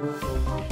Música